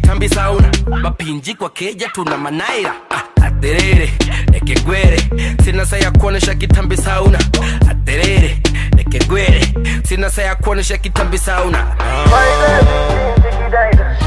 kitambi sauna. Mapinji kwa keja tuna manaira. Ah, aterere ekegwere. Sina saa ya kuonesha kitambi sauna. Aterere ekegwere. Sina saa ya kuonesha kitambi sauna. Wabe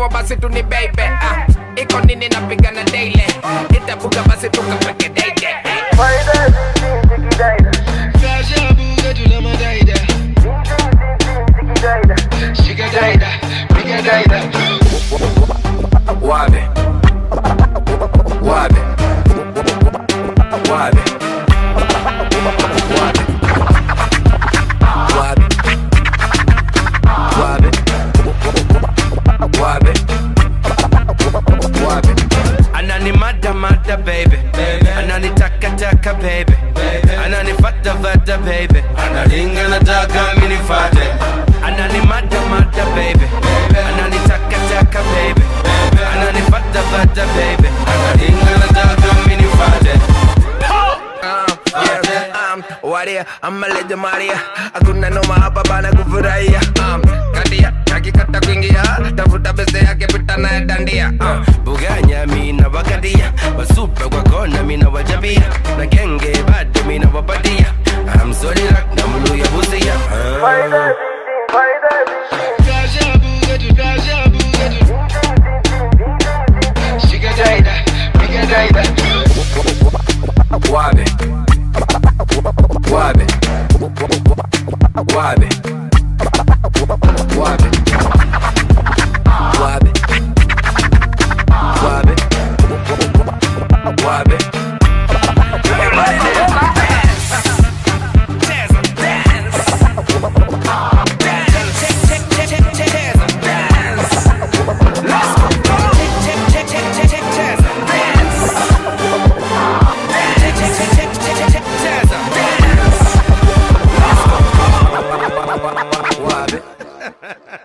sawa basi tunibebe uh, ah. iko nini napigana daily? Itabuka basi tukapeke date baby ananifata fata baby analingana taka minifate ananimada mada baby ananitaka taka baby ananifata fata baby analingana taka minifate waria ama leja maria hakuna noma hapa bana kufurahia um, kadia takikata kuingia tafuta pesa yake pita naye dandia uh. kuganya mina wakadia. Wasupe kwa kona mina wajabia. Na genge bado mina wapadia amsolira namluya busia. Wabe. Wabe. Wabe. What.